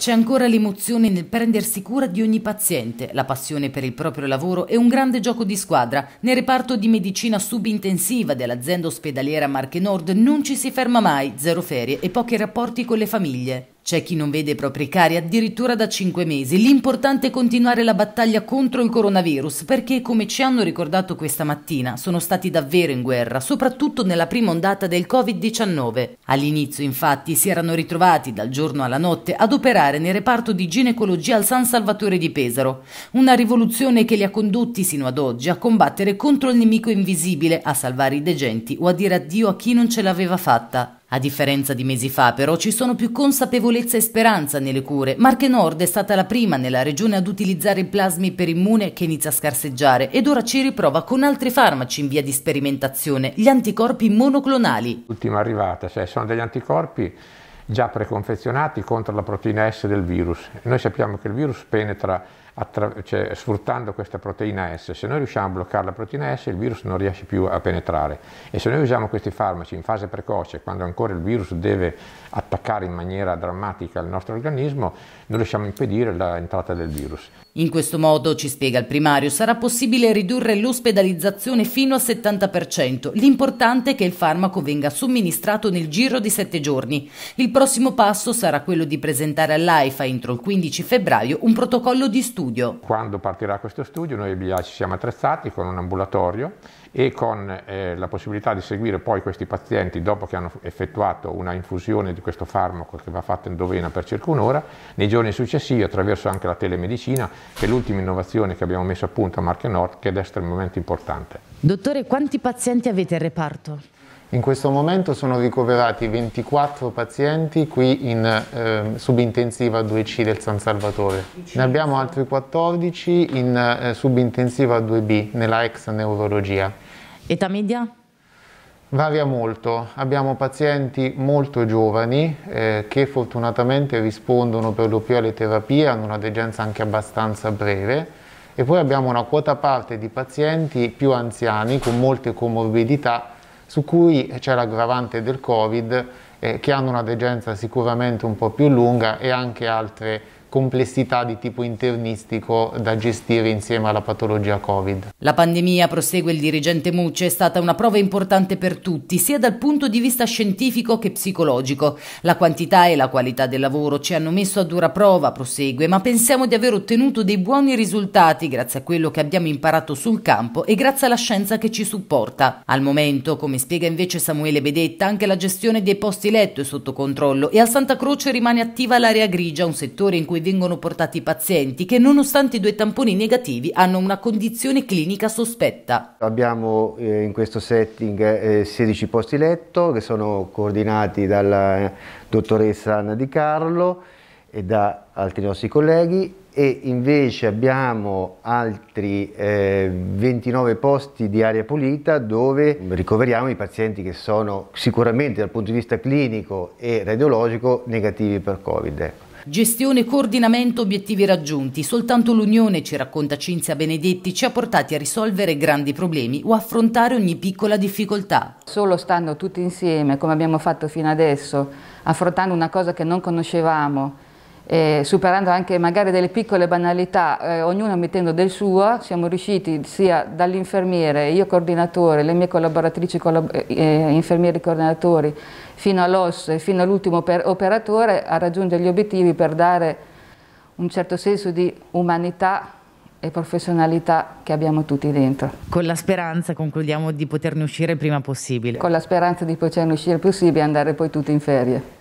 C'è ancora l'emozione nel prendersi cura di ogni paziente, la passione per il proprio lavoro e un grande gioco di squadra. Nel reparto di medicina subintensiva dell'azienda ospedaliera Marche Nord non ci si ferma mai, zero ferie e pochi rapporti con le famiglie. C'è chi non vede i propri cari addirittura da cinque mesi. L'importante è continuare la battaglia contro il coronavirus perché, come ci hanno ricordato questa mattina, sono stati davvero in guerra, soprattutto nella prima ondata del Covid-19. All'inizio, infatti, si erano ritrovati dal giorno alla notte ad operare nel reparto di ginecologia al San Salvatore di Pesaro. Una rivoluzione che li ha condotti sino ad oggi a combattere contro il nemico invisibile, a salvare i degenti o a dire addio a chi non ce l'aveva fatta. A differenza di mesi fa, però, ci sono più consapevolezza e speranza nelle cure. Marche Nord è stata la prima nella regione ad utilizzare il plasmi per immune che inizia a scarseggiare ed ora ci riprova con altri farmaci in via di sperimentazione, gli anticorpi monoclonali. L'ultima arrivata, cioè sono degli anticorpi già preconfezionati contro la proteina S del virus. Noi sappiamo che il virus penetra cioè, sfruttando questa proteina S. Se noi riusciamo a bloccare la proteina S il virus non riesce più a penetrare e se noi usiamo questi farmaci in fase precoce, quando ancora il virus deve attaccare in maniera drammatica il nostro organismo, non riusciamo a impedire l'entrata del virus. In questo modo, ci spiega il primario, sarà possibile ridurre l'ospedalizzazione fino al 70%. L'importante è che il farmaco venga somministrato nel giro di sette giorni. Il prossimo passo sarà quello di presentare all'AIFA entro il 15 febbraio un protocollo di studio. Quando partirà questo studio noi ci siamo attrezzati con un ambulatorio e con eh, la possibilità di seguire poi questi pazienti dopo che hanno effettuato una infusione di questo farmaco che va fatta endovena per circa un'ora, nei giorni successivi attraverso anche la telemedicina che è l'ultima innovazione che abbiamo messo a punto a Marche Nord che è estremamente importante. Dottore, quanti pazienti avete in reparto? In questo momento sono ricoverati 24 pazienti qui in eh, subintensiva 2C del San Salvatore. Ne abbiamo altri 14 in eh, subintensiva 2B nella ex neurologia. Età media? Varia molto, abbiamo pazienti molto giovani eh, che fortunatamente rispondono per lo più alle terapie, hanno una degenza anche abbastanza breve e poi abbiamo una quota parte di pazienti più anziani con molte comorbidità su cui c'è l'aggravante del Covid eh, che hanno una degenza sicuramente un po' più lunga e anche altre complessità di tipo internistico da gestire insieme alla patologia Covid. La pandemia, prosegue il dirigente Mucci, è stata una prova importante per tutti, sia dal punto di vista scientifico che psicologico. La quantità e la qualità del lavoro ci hanno messo a dura prova, prosegue, ma pensiamo di aver ottenuto dei buoni risultati grazie a quello che abbiamo imparato sul campo e grazie alla scienza che ci supporta. Al momento, come spiega invece Samuele Bedetta, anche la gestione dei posti letto è sotto controllo e a Santa Croce rimane attiva l'area grigia, un settore in cui cui vengono portati i pazienti che nonostante i due tamponi negativi hanno una condizione clinica sospetta. Abbiamo eh, in questo setting eh, 16 posti letto che sono coordinati dalla dottoressa Anna Di Carlo e da altri nostri colleghi e invece abbiamo altri eh, 29 posti di aria pulita dove ricoveriamo i pazienti che sono sicuramente dal punto di vista clinico e radiologico negativi per Covid. Gestione, coordinamento, obiettivi raggiunti. Soltanto l'unione, ci racconta Cinzia Benedetti, ci ha portati a risolvere grandi problemi o affrontare ogni piccola difficoltà. Solo stando tutti insieme, come abbiamo fatto fino adesso, affrontando una cosa che non conoscevamo, eh, superando anche magari delle piccole banalità, eh, ognuno mettendo del suo, siamo riusciti sia dall'infermiere, io coordinatore, le mie collaboratrici collab eh, infermieri coordinatori, fino all'OS e fino all'ultimo oper operatore a raggiungere gli obiettivi per dare un certo senso di umanità e professionalità che abbiamo tutti dentro. Con la speranza, concludiamo, di poterne uscire il prima possibile. Con la speranza di poterne uscire possibile e andare poi tutti in ferie.